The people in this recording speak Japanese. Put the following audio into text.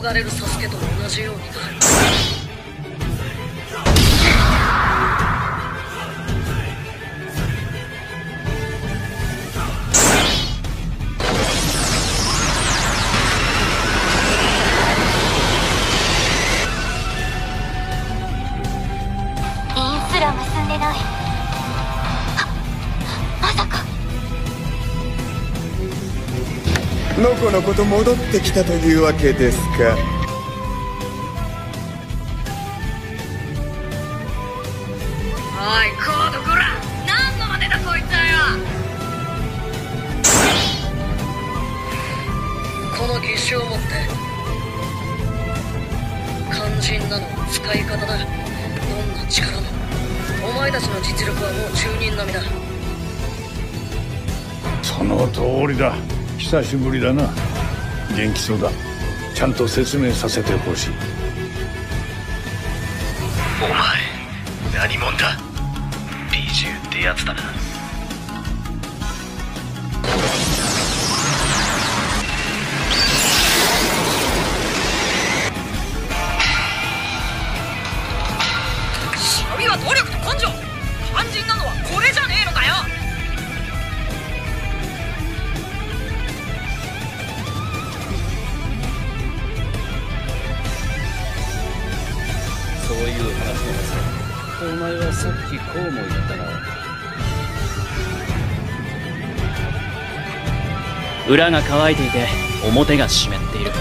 がれるサスケと同じようになるインすら結んでないのこのこと戻ってきたというわけですか。おいコードコラ何の真似だこいつはよ。この義手を持って肝心なのは使い方だ。どんな力も。お前たちの実力はもう中人並みだ。その通りだ久しぶりだな。元気そうだ。ちゃんと説明させてほしい。お前何者だ？美獣ってやつだな。忍びは努力と根性。肝心なのはこれじゃねえのかよそういう話なんですよ。お前はさっきこうも言ったな。裏が乾いていて表が湿っている。